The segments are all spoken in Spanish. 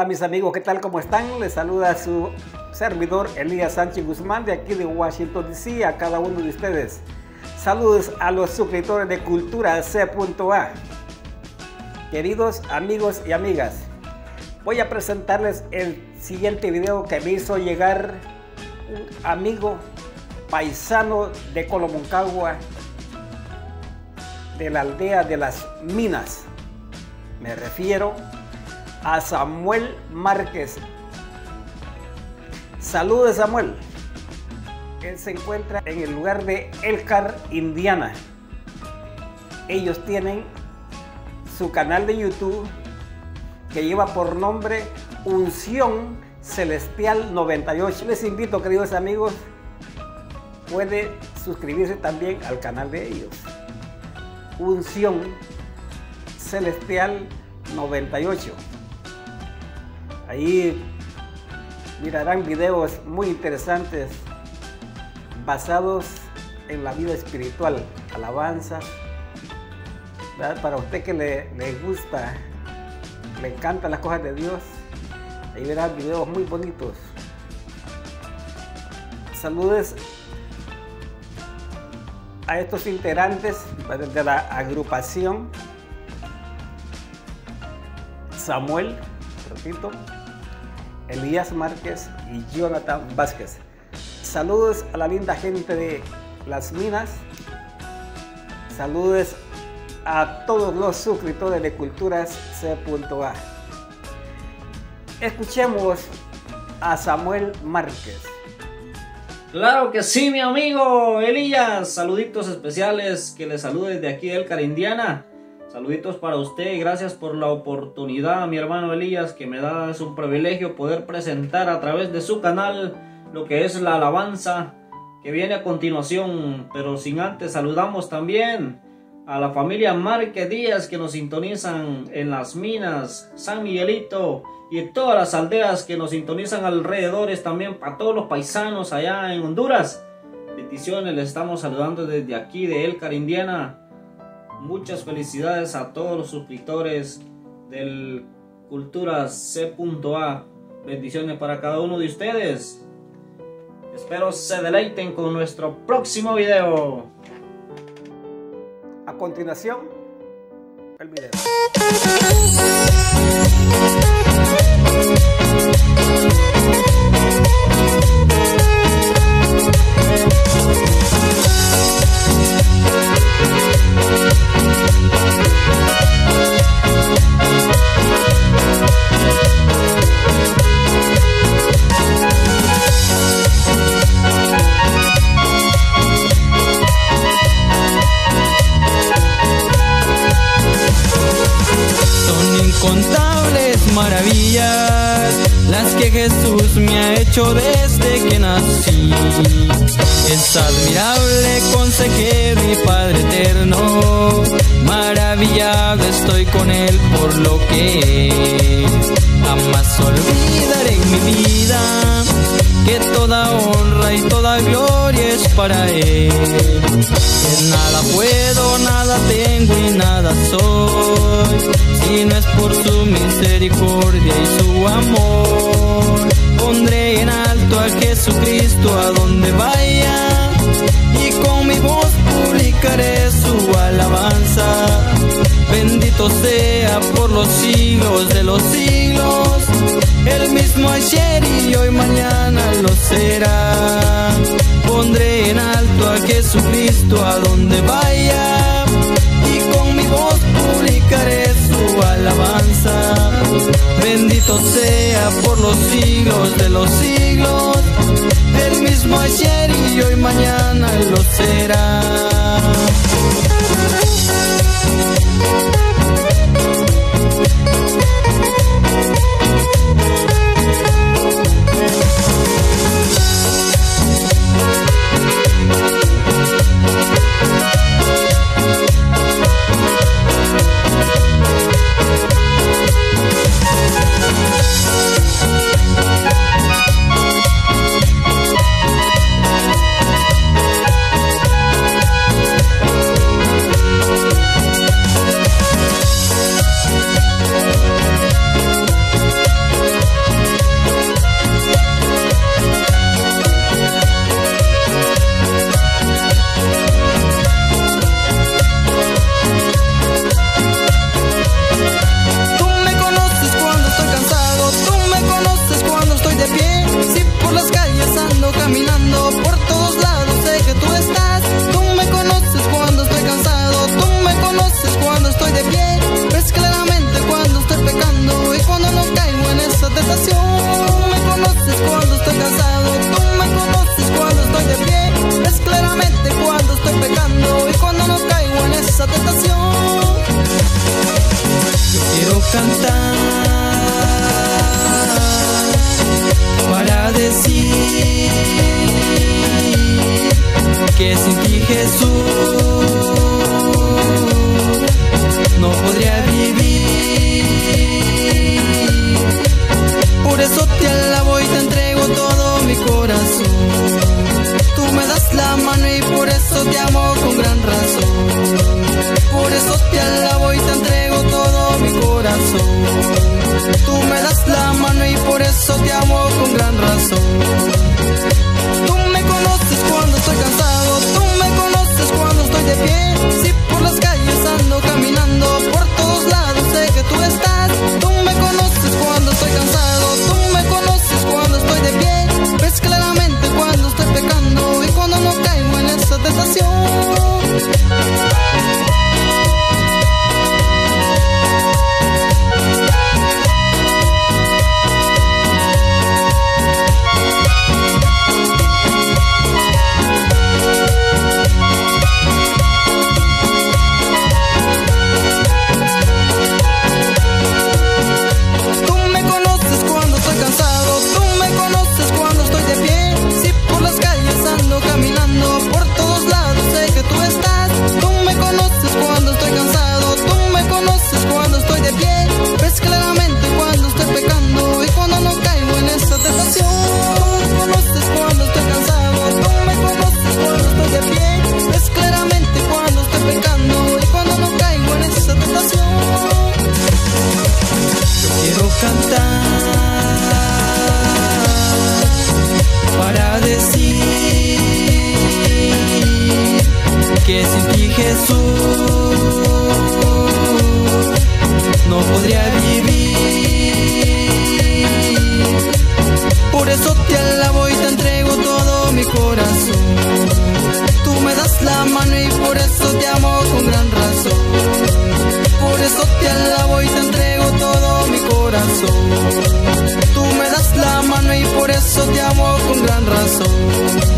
Hola mis amigos, ¿qué tal? ¿Cómo están? Les saluda su servidor Elías Sánchez Guzmán de aquí de Washington DC a cada uno de ustedes. Saludos a los suscriptores de Cultura C.A. Queridos amigos y amigas, voy a presentarles el siguiente video que me hizo llegar un amigo paisano de Colomoncagua, de la aldea de las Minas. Me refiero a Samuel Márquez. Saludos Samuel. Él se encuentra en el lugar de Elcar, Indiana. Ellos tienen su canal de YouTube que lleva por nombre Unción Celestial 98. Les invito, queridos amigos, puede suscribirse también al canal de ellos. Unción Celestial 98. Ahí mirarán videos muy interesantes basados en la vida espiritual, alabanza. Para usted que le, gusta, le encantan las cosas de Dios, ahí verán videos muy bonitos. Saludos a estos integrantes de la agrupación Samuel, repito, Elías Márquez y Jonathan Vázquez. Saludos a la linda gente de Las Minas. Saludos a todos los suscriptores de Culturas C.A. Escuchemos a Samuel Márquez. Claro que sí, mi amigo Elías. Saluditos especiales que le salude desde aquí del Indiana. Saluditos para usted, gracias por la oportunidad, mi hermano Elías, que me da, es un privilegio poder presentar a través de su canal lo que es la alabanza que viene a continuación, pero sin antes saludamos también a la familia Marque Díaz que nos sintonizan en las minas, San Miguelito y todas las aldeas que nos sintonizan alrededores también para todos los paisanos allá en Honduras. Bendiciones, les estamos saludando desde aquí de Elcar, Indiana. Muchas felicidades a todos los suscriptores del Cultura C.A. Bendiciones para cada uno de ustedes. Espero se deleiten con nuestro próximo video. A continuación, el video. Admirable consejero y Padre eterno, maravillado estoy con Él por lo que jamás olvidaré en mi vida que toda honra y toda gloria es para Él. Que nada puedo, nada tengo y nada soy si no es por su misericordia y su amor. Pondré en alto a Jesucristo a donde vaya y con mi voz publicaré su alabanza. Bendito sea por los siglos de los siglos, el mismo ayer y hoy mañana lo será. Pondré en alto a Jesucristo a donde vaya y con mi voz publicaré su alabanza. Bendito sea por los siglos de los siglos, el mismo ayer y hoy mañana lo será. tan tan para decir que sin ti Jesús corazón. Tú me conoces cuando estoy cansado. te amo con gran razón.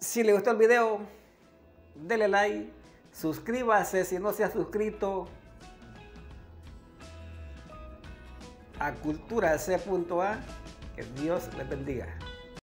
Si le gustó el video, dele like, suscríbase si no se ha suscrito a Cultura culturac.a. Que Dios les bendiga.